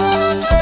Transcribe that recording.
Música